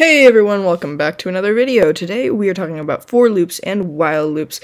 Hey everyone, welcome back to another video. Today we are talking about for loops and while loops.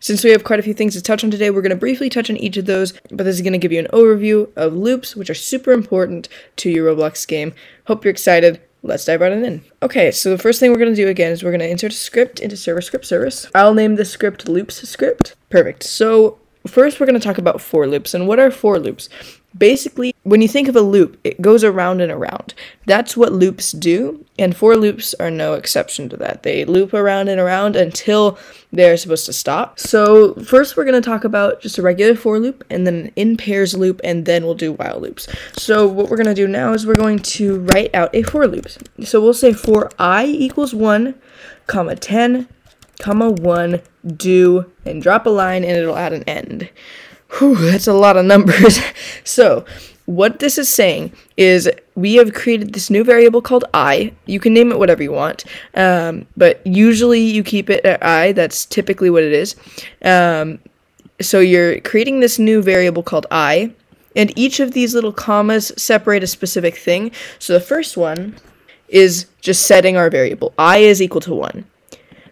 Since we have quite a few things to touch on today, we're going to briefly touch on each of those, but this is going to give you an overview of loops, which are super important to your Roblox game. Hope you're excited. Let's dive right in. Okay, so the first thing we're going to do again is we're going to insert a script into server script service. I'll name the script loops script. Perfect. So first we're going to talk about for loops. And what are for loops? Basically, when you think of a loop, it goes around and around. That's what loops do, and for loops are no exception to that. They loop around and around until they're supposed to stop. So, first we're going to talk about just a regular for loop, and then an in pairs loop, and then we'll do while loops. So, what we're going to do now is we're going to write out a for loop. So, we'll say for i equals 1, comma 10, comma 1, do, and drop a line, and it'll add an end. Whew, that's a lot of numbers. so, what this is saying is we have created this new variable called i. You can name it whatever you want, um, but usually you keep it at i. That's typically what it is. Um, so you're creating this new variable called i, and each of these little commas separate a specific thing. So the first one is just setting our variable. i is equal to 1.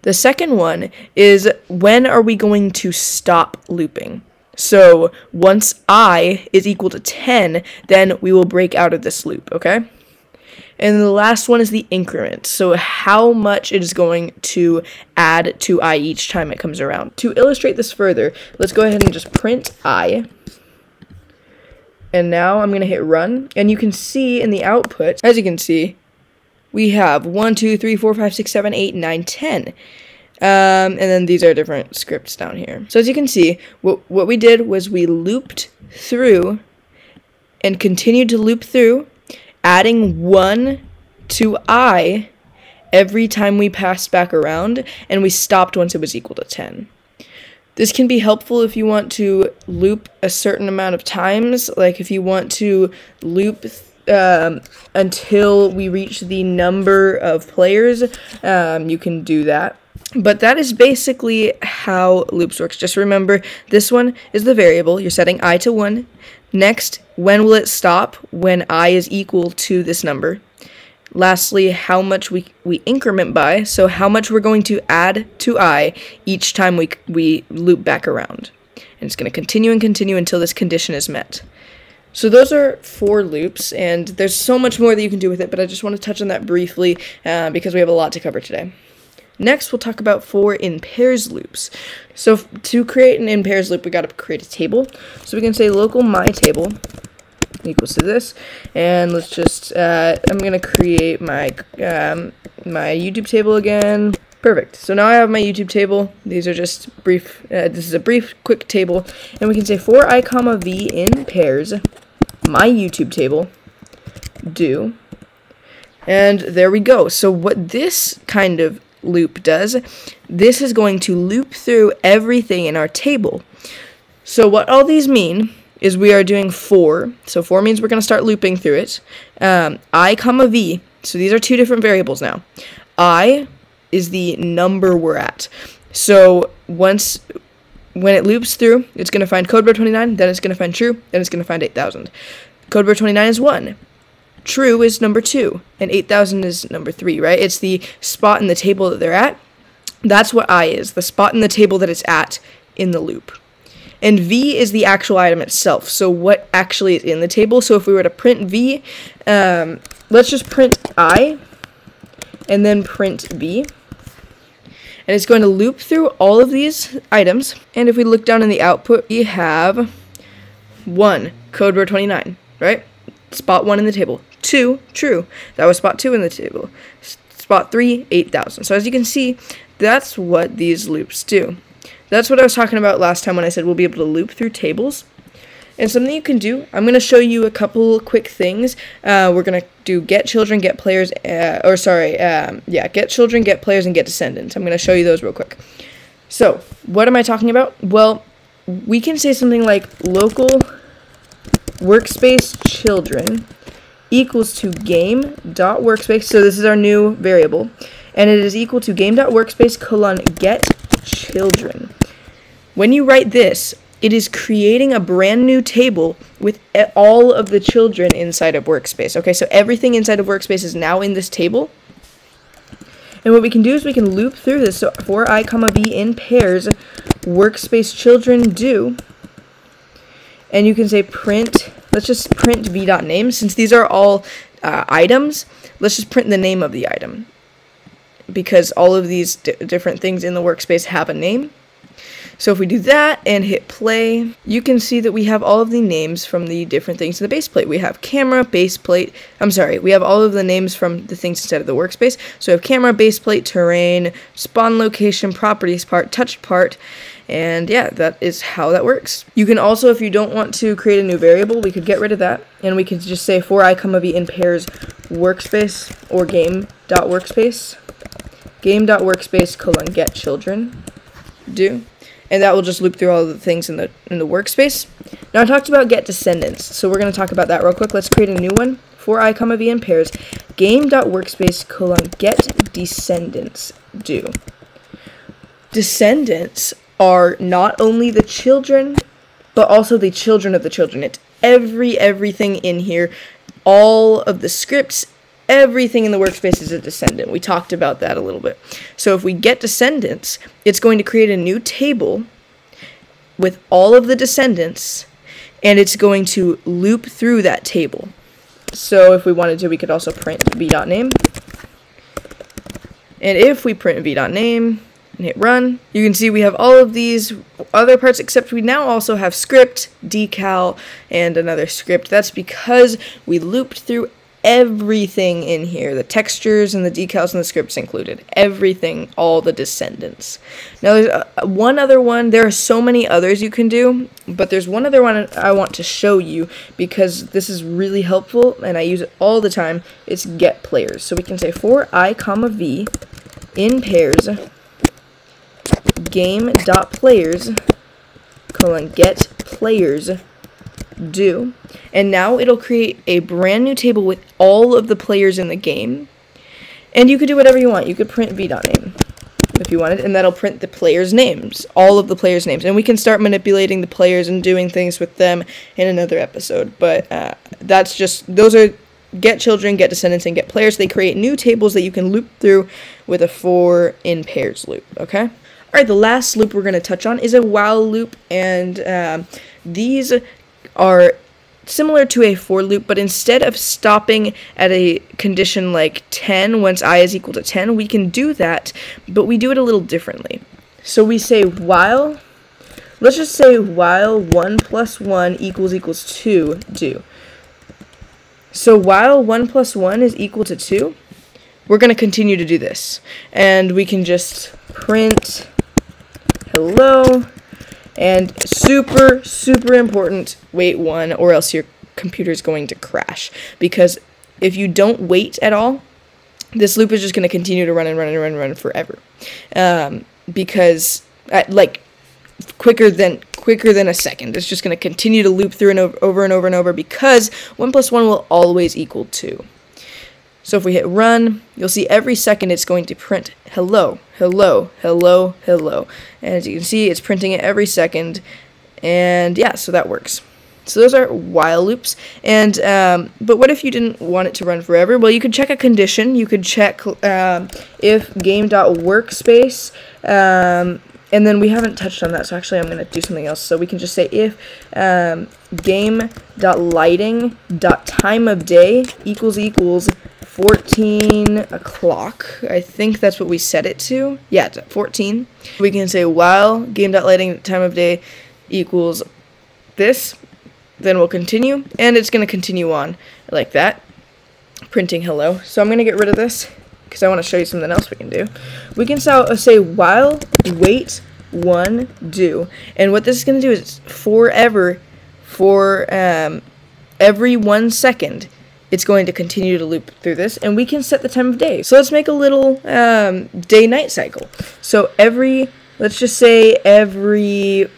The second one is when are we going to stop looping? So once i is equal to 10, then we will break out of this loop, okay? And the last one is the increment. So how much it is going to add to i each time it comes around. To illustrate this further, let's go ahead and just print i. And now I'm going to hit run. And you can see in the output, as you can see, we have 1, 2, 3, 4, 5, 6, 7, 8, 9, 10. Um, and then these are different scripts down here. So as you can see, what, what we did was we looped through and continued to loop through, adding 1 to i every time we passed back around, and we stopped once it was equal to 10. This can be helpful if you want to loop a certain amount of times, like if you want to loop um, until we reach the number of players, um, you can do that. But that is basically how loops works. Just remember, this one is the variable. You're setting i to 1. Next, when will it stop? When i is equal to this number. Lastly, how much we, we increment by, so how much we're going to add to i each time we, we loop back around. And it's going to continue and continue until this condition is met. So those are for loops, and there's so much more that you can do with it, but I just want to touch on that briefly uh, because we have a lot to cover today. Next, we'll talk about for in pairs loops. So to create an in pairs loop, we got to create a table. So we can say local my table equals to this, and let's just uh, I'm gonna create my um, my YouTube table again. Perfect. So now I have my YouTube table. These are just brief. Uh, this is a brief, quick table, and we can say for i comma v in pairs, my YouTube table, do, and there we go. So what this kind of loop does, this is going to loop through everything in our table. So what all these mean is we are doing for. So for means we're going to start looping through it. Um, I comma v. So these are two different variables now. I is the number we're at. So once when it loops through, it's going to find CodeBro29, then it's going to find true, then it's going to find 8000. CodeBro29 is 1 true is number two, and 8,000 is number three, right? It's the spot in the table that they're at. That's what I is, the spot in the table that it's at in the loop. And V is the actual item itself, so what actually is in the table. So if we were to print V, um, let's just print I, and then print V. And it's going to loop through all of these items. And if we look down in the output, we have 1, CodeBro29, right? Spot 1 in the table. 2, true. That was spot 2 in the table. Spot 3, 8,000. So as you can see, that's what these loops do. That's what I was talking about last time when I said we'll be able to loop through tables. And something you can do, I'm going to show you a couple quick things. Uh, we're going to do get children, get players, uh, or sorry, um, yeah, get children, get players, and get descendants. I'm going to show you those real quick. So, what am I talking about? Well, we can say something like local workspace children equals to game dot workspace. So this is our new variable. And it is equal to game dot workspace colon get children. When you write this, it is creating a brand new table with all of the children inside of workspace. Okay, so everything inside of workspace is now in this table. And what we can do is we can loop through this. So for i comma b in pairs, workspace children do. And you can say print, let's just print v dot name. Since these are all uh, items, let's just print the name of the item. Because all of these different things in the workspace have a name. So if we do that and hit play, you can see that we have all of the names from the different things in the base plate. We have camera, base plate, I'm sorry, we have all of the names from the things instead of the workspace. So we have camera, base plate, terrain, spawn location, properties part, touch part, and yeah, that is how that works. You can also, if you don't want to create a new variable, we could get rid of that, and we could just say for i comma v in pairs workspace or game.workspace, game.workspace colon get children do and that will just loop through all the things in the in the workspace. Now I talked about get descendants, so we're going to talk about that real quick. Let's create a new one for i comma v in pairs. Game.workspace colon get descendants do. Descendants are not only the children, but also the children of the children. It's every everything in here, all of the scripts everything in the workspace is a descendant. We talked about that a little bit. So if we get descendants, it's going to create a new table with all of the descendants, and it's going to loop through that table. So if we wanted to, we could also print v.name. And if we print v.name and hit run, you can see we have all of these other parts, except we now also have script, decal, and another script. That's because we looped through everything in here. The textures and the decals and the scripts included. Everything all the descendants. Now there's uh, one other one. There are so many others you can do but there's one other one i want to show you because this is really helpful and i use it all the time. It's get players. So we can say for i comma v in pairs game dot players colon get players do. And now it'll create a brand new table with all of the players in the game. And you could do whatever you want. You could print v.name if you wanted, and that'll print the players' names, all of the players' names. And we can start manipulating the players and doing things with them in another episode. But uh, that's just, those are get children, get descendants, and get players. They create new tables that you can loop through with a for in pairs loop, okay? All right, the last loop we're going to touch on is a while loop, and um, these are similar to a for loop, but instead of stopping at a condition like 10, once i is equal to 10, we can do that, but we do it a little differently. So we say while, let's just say while 1 plus 1 equals equals 2 do. So while 1 plus 1 is equal to 2, we're going to continue to do this. And we can just print hello and super, super important, wait one, or else your computer is going to crash. Because if you don't wait at all, this loop is just going to continue to run and run and run and run forever. Um, because, at, like, quicker than quicker than a second. It's just going to continue to loop through and over, over and over and over because 1 plus 1 will always equal 2. So if we hit run, you'll see every second it's going to print hello, hello, hello, hello. And as you can see, it's printing it every second. And yeah, so that works. So those are while loops. And um, but what if you didn't want it to run forever? Well, you could check a condition. You could check um, if game.workspace. Um, and then we haven't touched on that, so actually I'm going to do something else. So we can just say if um, game.lighting.time of day equals equals 14 o'clock. I think that's what we set it to. Yeah, it's 14. We can say while game.lighting time of day equals this, then we'll continue, and it's going to continue on like that, printing hello. So I'm going to get rid of this because I want to show you something else we can do. We can uh, say while wait one do, and what this is going to do is forever for um, every one second it's going to continue to loop through this, and we can set the time of day. So let's make a little um, day-night cycle. So every, let's just say every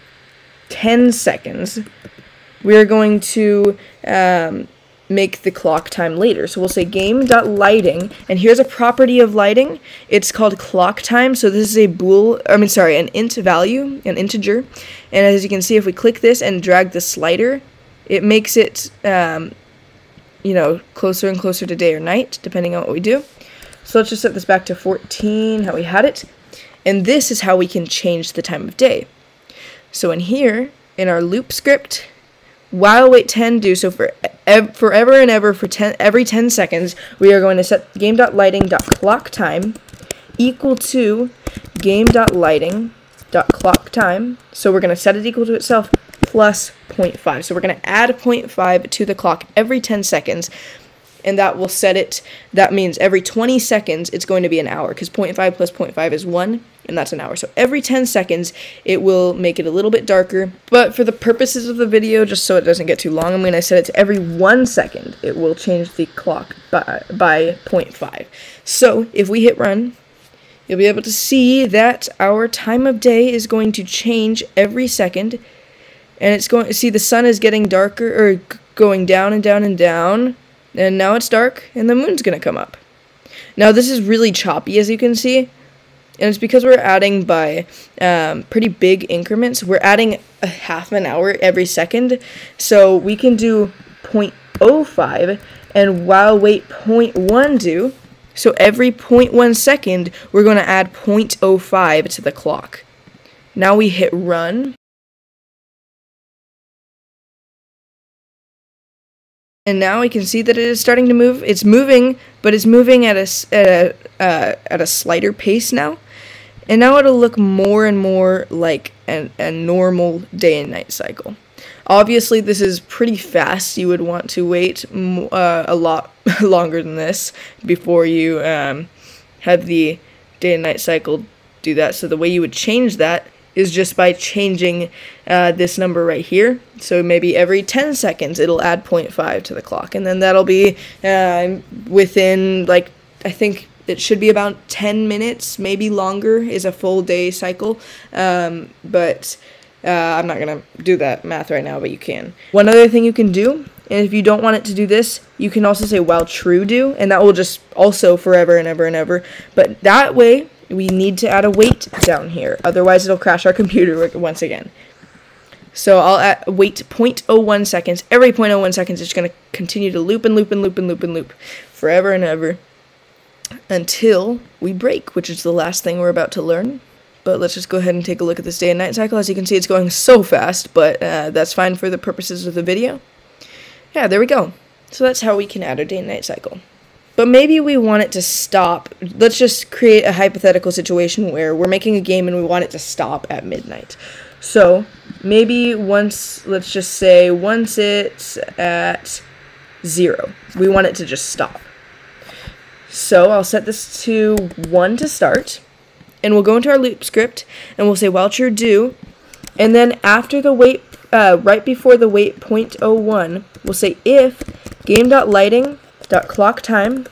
10 seconds, we're going to um, make the clock time later. So we'll say game.lighting, and here's a property of lighting. It's called clock time, so this is a bool, I mean, sorry, an int value, an integer. And as you can see, if we click this and drag the slider, it makes it um, you know, closer and closer to day or night, depending on what we do. So let's just set this back to 14, how we had it. And this is how we can change the time of day. So in here, in our loop script, while wait 10 do so for ev- forever and ever for 10 every 10 seconds, we are going to set game.lighting.clock time equal to game.lighting.clock time. So we're going to set it equal to itself plus 0.5. So we're going to add 0.5 to the clock every 10 seconds and that will set it. That means every 20 seconds it's going to be an hour because 0.5 plus 0.5 is 1, and that's an hour. So every 10 seconds it will make it a little bit darker. But for the purposes of the video, just so it doesn't get too long, I'm going to set it to every 1 second it will change the clock by, by 0.5. So if we hit run, you'll be able to see that our time of day is going to change every second. And it's going to see the sun is getting darker or going down and down and down and now it's dark, and the moon's gonna come up. Now this is really choppy, as you can see, and it's because we're adding by um, pretty big increments. We're adding a half an hour every second, so we can do 0.05, and while wait 0.1 do, so every 0.1 second, we're going to add 0.05 to the clock. Now we hit run. And now we can see that it is starting to move. It's moving, but it's moving at a, at a, uh, at a slighter pace now. And now it'll look more and more like an, a normal day and night cycle. Obviously, this is pretty fast. You would want to wait uh, a lot longer than this before you um, have the day and night cycle do that. So the way you would change that is just by changing uh, this number right here. So maybe every 10 seconds it'll add 0.5 to the clock, and then that'll be uh, within like I think it should be about 10 minutes, maybe longer, is a full day cycle. Um, but uh, I'm not gonna do that math right now, but you can. One other thing you can do, and if you don't want it to do this, you can also say while true do, and that will just also forever and ever and ever. But that way, we need to add a wait down here. Otherwise, it'll crash our computer once again. So I'll add, wait 0.01 seconds. Every 0.01 seconds, it's going to continue to loop and loop and loop and loop and loop forever and ever until we break, which is the last thing we're about to learn. But let's just go ahead and take a look at this day and night cycle. As you can see, it's going so fast, but uh, that's fine for the purposes of the video. Yeah, there we go. So that's how we can add a day and night cycle. But maybe we want it to stop. Let's just create a hypothetical situation where we're making a game and we want it to stop at midnight. So maybe once, let's just say, once it's at zero, we want it to just stop. So I'll set this to one to start, and we'll go into our loop script, and we'll say while do, and then after the wait, uh, right before the wait 0.01, we'll say if game.lighting dot clock time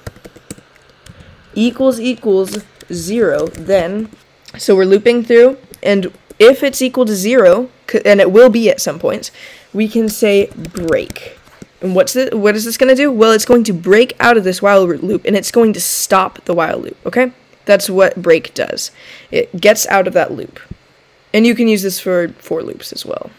equals equals zero then so we're looping through and if it's equal to zero and it will be at some points we can say break. And what's what is this going to do? Well it's going to break out of this while loop and it's going to stop the while loop okay? That's what break does. It gets out of that loop. And you can use this for for loops as well.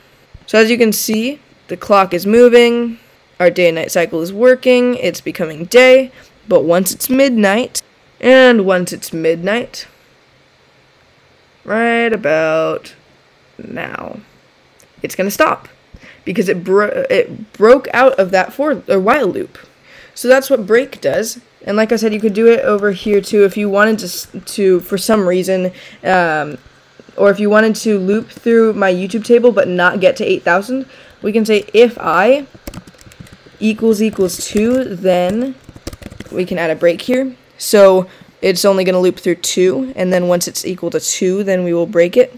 So as you can see the clock is moving our day and night cycle is working, it's becoming day, but once it's midnight, and once it's midnight, right about now, it's going to stop because it bro- it broke out of that for or while loop. So that's what break does. And like I said, you could do it over here too if you wanted to to for some reason um, or if you wanted to loop through my YouTube table but not get to 8,000, we can say if I equals equals 2, then we can add a break here. So it's only going to loop through 2, and then once it's equal to 2, then we will break it.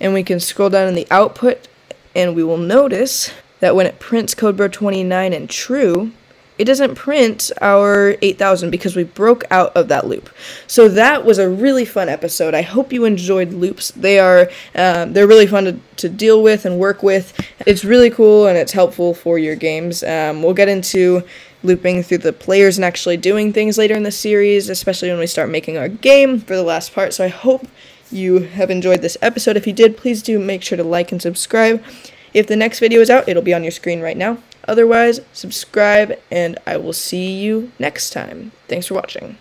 And we can scroll down in the output, and we will notice that when it prints CodeBro29 and true, it doesn't print our 8000 because we broke out of that loop. So that was a really fun episode. I hope you enjoyed loops. They are um, they're really fun to, to deal with and work with. It's really cool and it's helpful for your games. Um, we'll get into looping through the players and actually doing things later in the series, especially when we start making our game for the last part. So I hope you have enjoyed this episode. If you did, please do make sure to like and subscribe. If the next video is out, it'll be on your screen right now. Otherwise, subscribe, and I will see you next time. Thanks for watching.